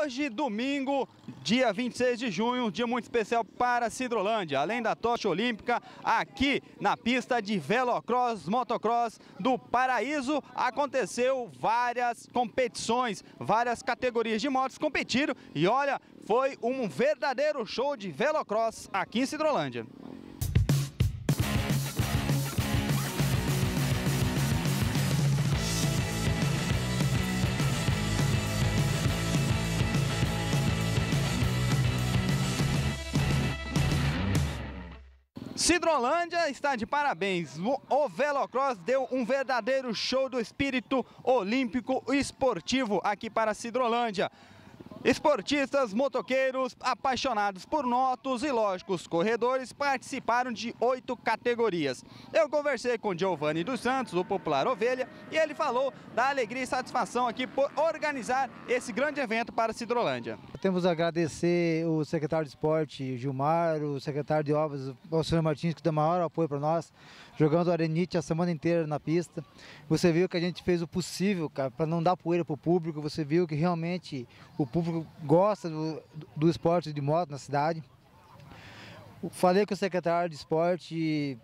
Hoje, domingo, dia 26 de junho, dia muito especial para Cidrolândia. Além da tocha olímpica, aqui na pista de velocross, motocross do Paraíso, aconteceu várias competições, várias categorias de motos competiram e olha, foi um verdadeiro show de velocross aqui em Cidrolândia. Cidrolândia está de parabéns. O Velocross deu um verdadeiro show do espírito olímpico esportivo aqui para Cidrolândia. Esportistas, motoqueiros, apaixonados por motos e, lógicos, corredores participaram de oito categorias. Eu conversei com Giovanni dos Santos, o popular Ovelha, e ele falou da alegria e satisfação aqui por organizar esse grande evento para a Cidrolândia. Temos a agradecer o secretário de esporte, Gilmar, o secretário de obras, o senhor Martins, que deu maior apoio para nós, jogando arenite a semana inteira na pista. Você viu que a gente fez o possível, para não dar poeira para o público, você viu que realmente o público gosta do, do esporte de moto na cidade. Falei com o secretário de esporte,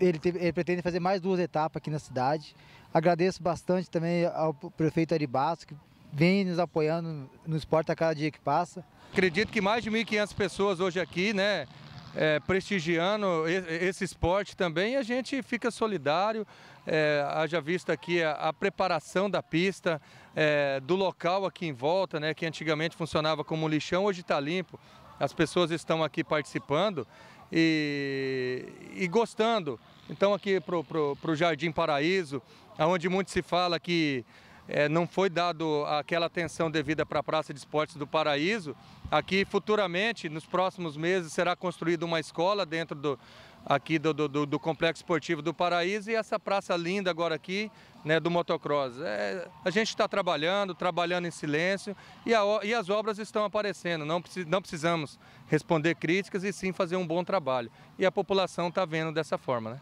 ele, teve, ele, pretende fazer mais duas etapas aqui na cidade. Agradeço bastante também ao prefeito Aribasso, que vem nos apoiando no esporte a cada dia que passa. Acredito que mais de 1.500 pessoas hoje aqui, né, é, prestigiando esse esporte também, a gente fica solidário, é, haja vista aqui a, a preparação da pista, é, do local aqui em volta, né, que antigamente funcionava como lixão, hoje está limpo. As pessoas estão aqui participando e, e gostando. Então aqui para o Jardim Paraíso, onde muito se fala que é, não foi dado aquela atenção devida para a Praça de Esportes do Paraíso. Aqui futuramente, nos próximos meses, será construída uma escola dentro do, aqui do, do, do, Complexo Esportivo do Paraíso e essa praça linda agora aqui, né, do motocross. É, a gente está trabalhando, trabalhando em silêncio e, a, e, as obras estão aparecendo. Não, não precisamos responder críticas e sim fazer um bom trabalho. E a população está vendo dessa forma. Né?